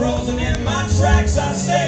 frozen in my tracks. I said.